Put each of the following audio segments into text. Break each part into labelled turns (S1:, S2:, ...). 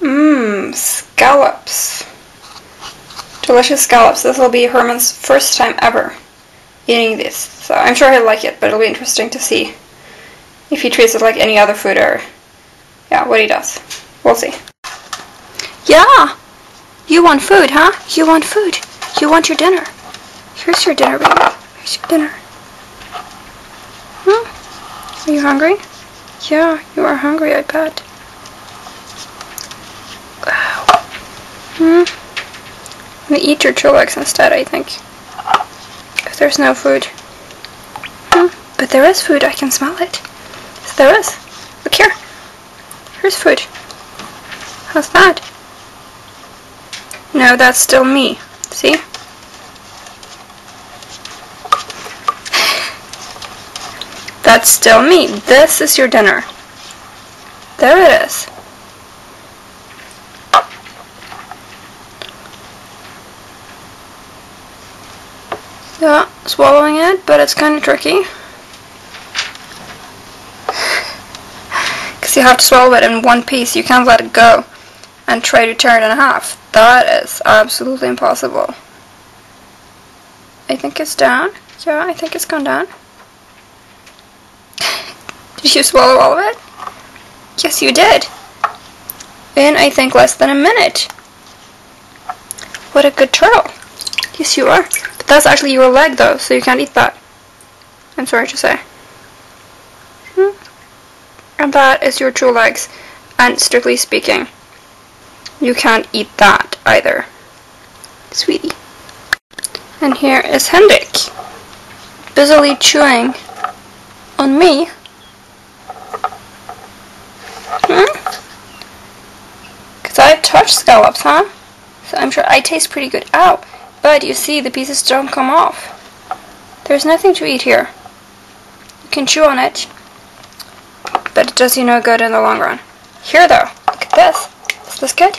S1: Mmm, scallops. Delicious scallops. This will be Herman's first time ever eating this. So I'm sure he'll like it, but it'll be interesting to see if he treats it like any other food or, yeah, what he does. We'll see. Yeah! You want food, huh? You want food. You want your dinner. Here's your dinner, baby. Here's your dinner. Hmm? Are you hungry? Yeah, you are hungry, I bet. Hmm? I'm gonna eat your Trulix instead, I think. If there's no food. Hmm? But there is food, I can smell it. There is. Look here. Here's food. How's that? No, that's still me. See? That's still me. This is your dinner. There it is. Yeah, swallowing it, but it's kind of tricky. Because you have to swallow it in one piece. You can't let it go and try to tear it in half. That is absolutely impossible. I think it's down. Yeah, I think it's gone down. did you swallow all of it? Yes, you did. In, I think, less than a minute. What a good turtle. Yes, you are. That's actually your leg, though, so you can't eat that. I'm sorry to say. Hmm. And that is your true legs. And strictly speaking, you can't eat that either. Sweetie. And here is Henrik. Busily chewing on me. Hmm? Because I've touched scallops, huh? So I'm sure I taste pretty good. Ow! But you see, the pieces don't come off. There's nothing to eat here. You can chew on it, but it does you no good in the long run. Here though, look at this. Is this good?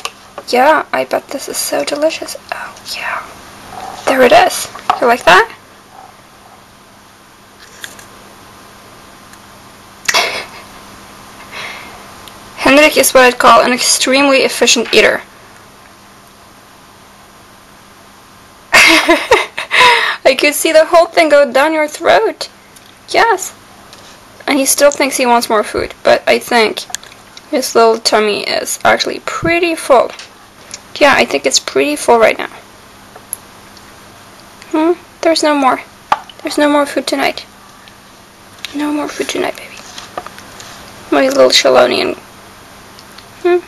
S1: Yeah, I bet this is so delicious. Oh, yeah. There it is. You like that? Henrik is what I'd call an extremely efficient eater. I could see the whole thing go down your throat. Yes. And he still thinks he wants more food, but I think his little tummy is actually pretty full. Yeah, I think it's pretty full right now. Hmm? There's no more. There's no more food tonight. No more food tonight, baby. My little Shalonian. Hmm?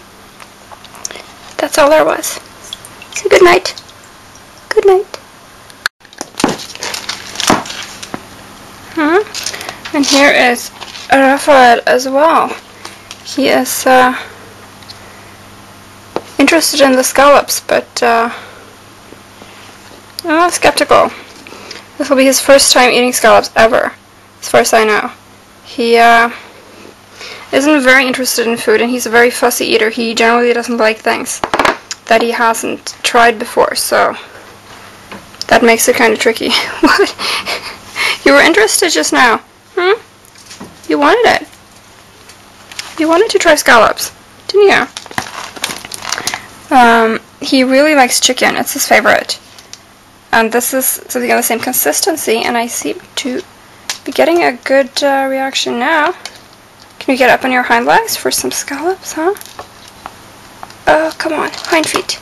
S1: That's all there was. Good night. Good night. Hmm? And here is Raphael as well. He is, uh, interested in the scallops, but uh, skeptical. This will be his first time eating scallops ever, as far as I know. He uh, isn't very interested in food, and he's a very fussy eater. He generally doesn't like things that he hasn't tried before, so that makes it kind of tricky. what? you were interested just now? Hmm? You wanted it. You wanted to try scallops, didn't you? Um, he really likes chicken. It's his favorite. And this is something of the same consistency, and I seem to be getting a good uh, reaction now. Can you get up on your hind legs for some scallops, huh? Oh, come on. Hind feet.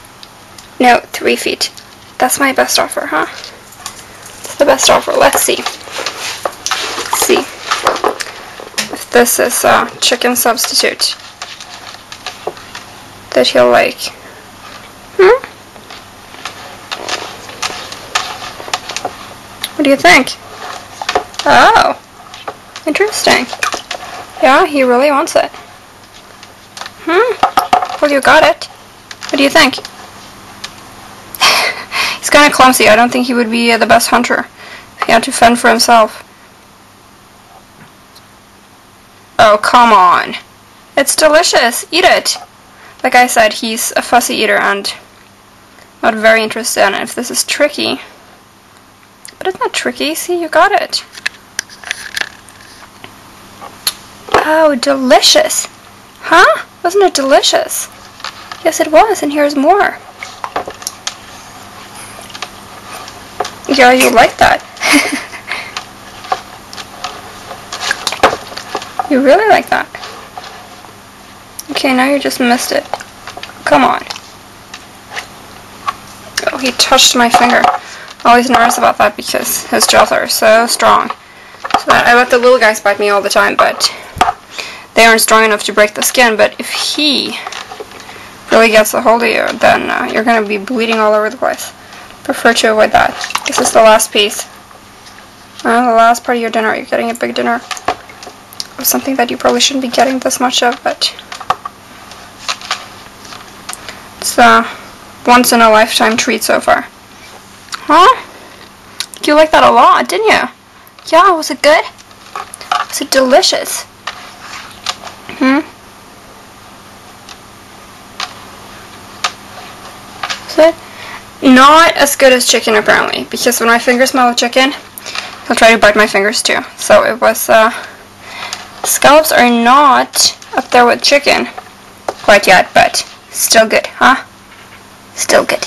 S1: No, three feet. That's my best offer, huh? It's the best offer. Let's see. Let's see if this is a chicken substitute that he'll like. Hmm? What do you think? Oh, interesting. Yeah, he really wants it. Hmm? Well, you got it. What do you think? He's kind of clumsy. I don't think he would be uh, the best hunter if he had to fend for himself. Oh, come on. It's delicious. Eat it. Like I said, he's a fussy eater and not very interested in if this is tricky. But it's not tricky. See, you got it. Oh, delicious. Huh? Wasn't it delicious? Yes, it was, and here's more. Yeah, you like that. You really like that. Okay, now you just missed it. Come on. Oh, he touched my finger. Always nervous about that because his jaws are so strong. So I let the little guys bite me all the time, but they aren't strong enough to break the skin. But if he really gets a hold of you, then uh, you're going to be bleeding all over the place. Prefer to avoid that. This is the last piece. Uh, the last part of your dinner. You're getting a big dinner. Of something that you probably shouldn't be getting this much of, but it's a once in a lifetime treat so far. Huh? You like that a lot, didn't you? Yeah, was it good? Was it delicious? Hmm? Is it? Not as good as chicken apparently, because when my fingers smell of chicken, he'll try to bite my fingers too. So it was, uh, scallops are not up there with chicken quite yet, but still good, huh? Still good.